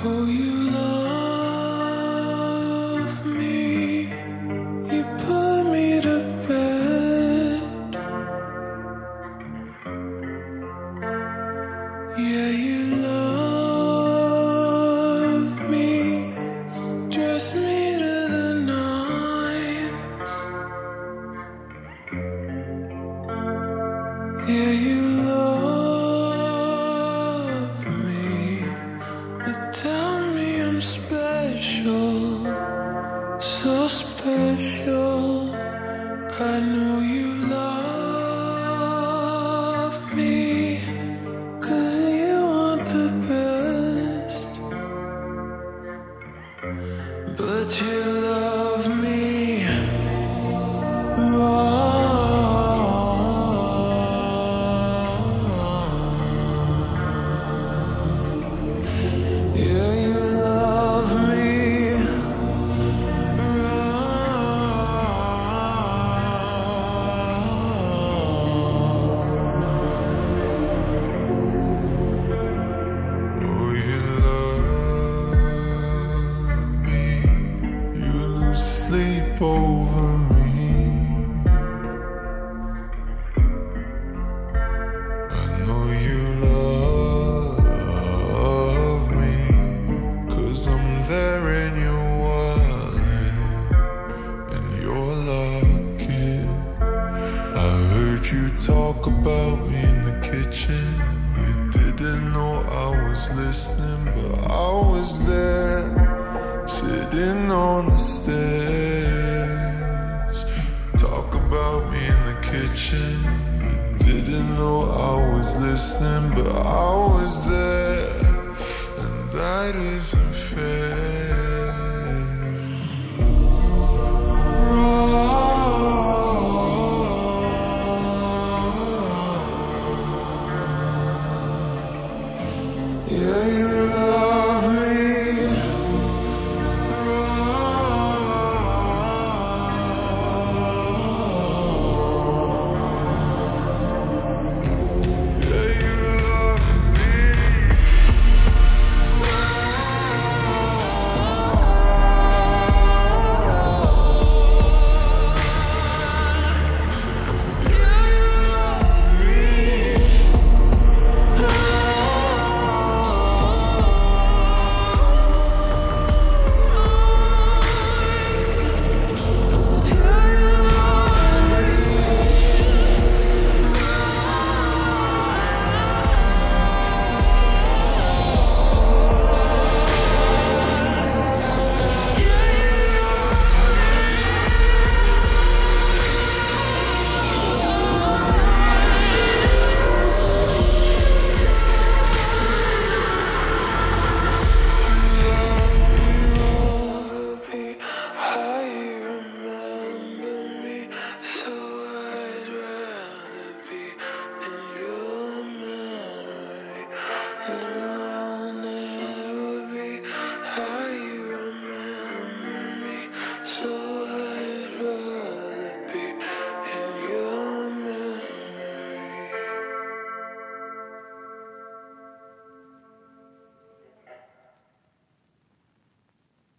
Oh, you so special. I know you love me. Cause you want the best. But you love over me. I know you love me. Cause I'm there in your wallet and your locket. I heard you talk about me in the kitchen. You didn't know I was listening, but I was there, sitting on the stairs. connection. You didn't know I was listening, but I was there, and that isn't fair. Yeah,